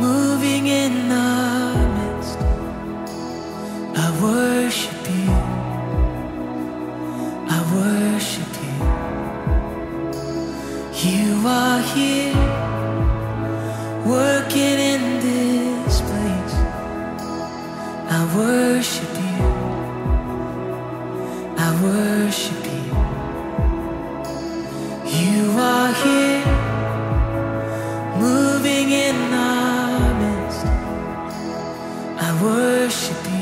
moving in the midst. I worship you. I worship you. You are here, working in this place. I worship you. I worship you. You I worship you.